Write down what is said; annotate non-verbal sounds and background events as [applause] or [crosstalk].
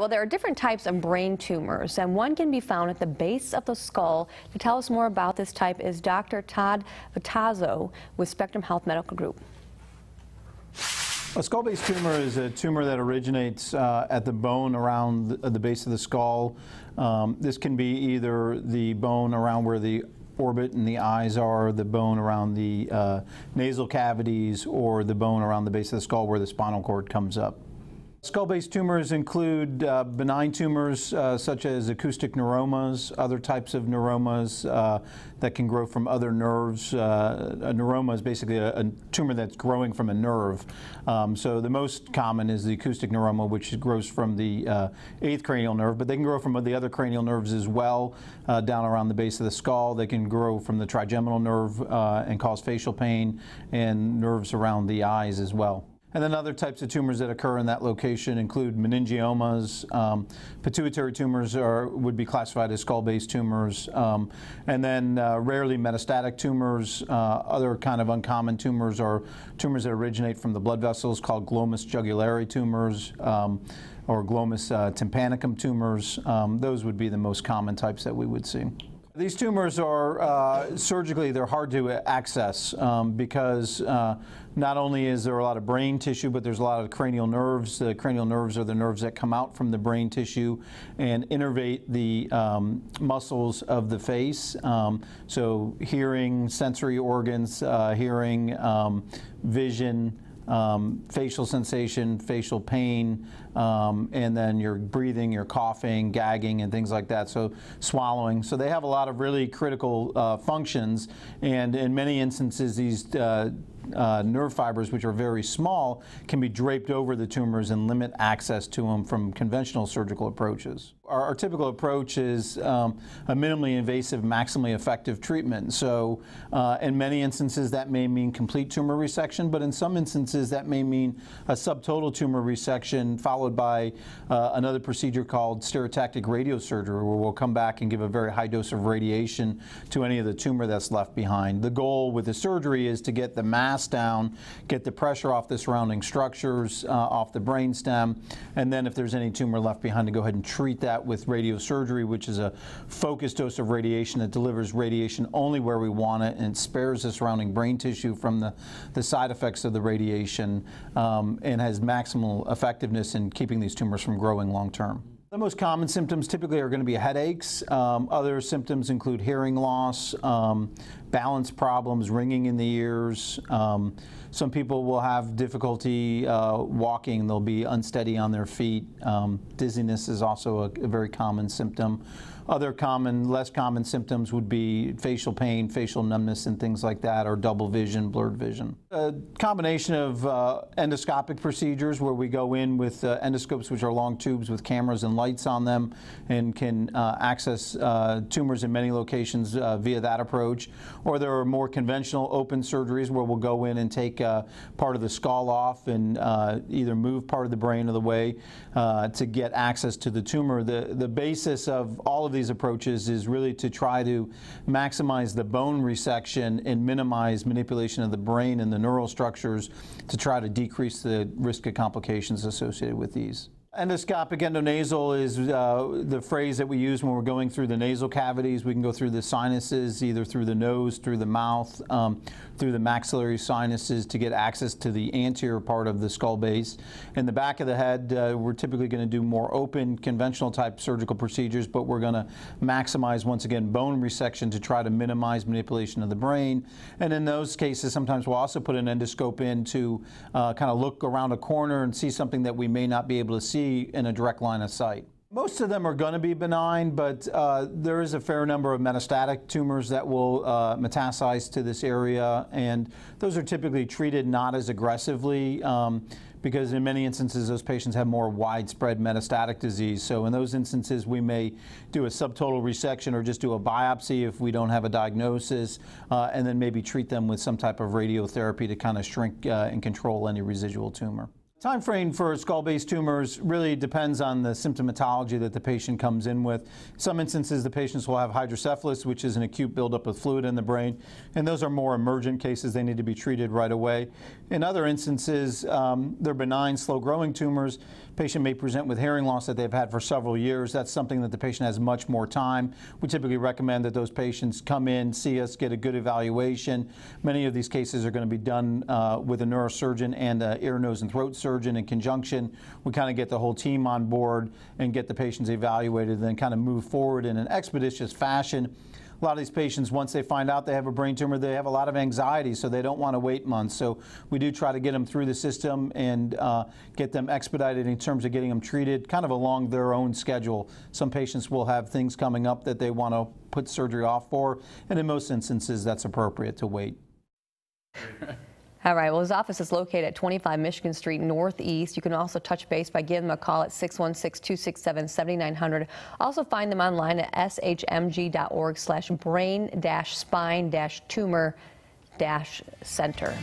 Well, there are different types of brain tumors, and one can be found at the base of the skull. To tell us more about this type is Dr. Todd Vitaz with Spectrum Health Medical Group. A skull-base tumor is a tumor that originates uh, at the bone around the, the base of the skull. Um, this can be either the bone around where the orbit and the eyes are, the bone around the uh, nasal cavities, or the bone around the base of the skull where the spinal cord comes up. Skull-base tumors include uh, benign tumors uh, such as acoustic neuromas, other types of neuromas uh, that can grow from other nerves. Uh, a neuroma is basically a, a, tumor that's growing from a nerve. Um, so the most common is the acoustic neuroma, which grows from the uh, eighth cranial nerve, but they can grow from the other cranial nerves as well, uh, down around the base of the skull. They can grow from the trigeminal nerve and cause facial pain and nerves around the eyes as well. And then other types of tumors that occur in that location include meningiomas. Um, pituitary tumors are, would be classified as skull-base tumors. Um, and then uh, rarely metastatic tumors. Uh, other kind of uncommon tumors are tumors that originate from the blood vessels called glomus jugulare tumors um, or glomus uh, tympanicum tumors. Um, those would be the most common types that we would see. These tumors are uh, surgically, they're hard to access um, because uh, not only is there a lot of brain tissue, but there's a lot of cranial nerves. The cranial nerves are the nerves that come out from the brain tissue and innervate the um, muscles of the face. Um, so hearing, sensory organs, uh, hearing, um, vision, um, facial sensation, facial pain, um, and then you're breathing, you're coughing, gagging, and things like that. So swallowing. So they have a lot of really critical uh, functions, and in many instances, these uh, uh, nerve fibers, which are very small, can be draped over the tumors and limit access to them from conventional surgical approaches. Our, our typical approach is um, a minimally invasive, maximally effective treatment. So uh, in many instances that may mean complete tumor resection, but in some instances that may mean a subtotal tumor resection followed by uh, another procedure called stereotactic radiosurgery where we'll come back and give a very high dose of radiation to any of the tumor that's left behind. The goal with the surgery is to get the mass down, get the pressure off the surrounding structures, uh, off the brainstem, and then if there's any tumor left behind to go ahead and treat that that with radiosurgery, which is a focused dose of radiation that delivers radiation only where we want it and spares the surrounding brain tissue from the, the side effects of the radiation um, and has maximal effectiveness in keeping these tumors from growing long term. The most common symptoms typically are going to be headaches. Um, other symptoms include hearing loss, um, balance problems, ringing in the ears. Um, some people will have difficulty uh, walking. They'll be unsteady on their feet. Um, dizziness is also a, a very common symptom. Other common, less common symptoms would be facial pain, facial numbness, and things like that, or double vision, blurred vision. A combination of uh, endoscopic procedures where we go in with uh, endoscopes, which are long tubes with cameras and lights on them, and can uh, access uh, tumors in many locations uh, via that approach. Or there are more conventional open surgeries where we'll go in and take uh, part of the skull off and either move part of the brain of the way to get access to the tumor. The, the basis of all of these these approaches is really to try to maximize the bone resection and minimize manipulation of the brain and the neural structures to try to decrease the risk of complications associated with these. Endoscopic endonasal is uh, the phrase that we use when we're going through the nasal cavities. We can go through the sinuses, either through the nose, through the mouth, um, through the maxillary sinuses to get access to the anterior part of the skull base. In the back of the head, uh, we're typically going to do more open, conventional type surgical procedures, but we're going to maximize, once again, bone resection to try to minimize manipulation of the brain. And in those cases, sometimes we'll also put an endoscope in to uh, kind of look around a corner and see something that we may not be able to see see in a direct line of sight. Most of them are going to be benign, but uh, there is a fair number of metastatic tumors that will uh, metastasize to this area, and those are typically treated not as aggressively um, because in many instances those patients have more widespread metastatic disease. So in those instances we may do a subtotal resection or just do a biopsy if we don't have a diagnosis, uh, and then maybe treat them with some type of radiotherapy to kind of shrink uh, and control any residual tumor. Time frame for skull-base tumors really depends on the symptomatology that the patient comes in with. Some instances the patients will have hydrocephalus, which is an acute buildup of fluid in the brain, and those are more emergent cases. They need to be treated right away. In other instances, um, they're benign, slow-growing tumors. Patient may present with hearing loss that they've had for several years. That's something that the patient has much more time. We typically recommend that those patients come in, see us, get a good evaluation. Many of these cases are going to be done uh, with a neurosurgeon and an ear, nose, and throat surgeon surgeon in conjunction. We kind of get the whole team on board and get the patients evaluated and then kind of move forward in an expeditious fashion. A lot of these patients, once they find out they have a brain tumor, they have a lot of anxiety, so they don't want to wait months. So we do try to get them through the system and uh, get them expedited in terms of getting them treated kind of along their own schedule. Some patients will have things coming up that they want to put surgery off for, and in most instances, that's appropriate to wait. [laughs] All right. Well, his office is located at 25 Michigan Street Northeast. You can also touch base by giving them a call at 616-267-7900. Also find them online at shmg.org slash brain-spine-tumor-center.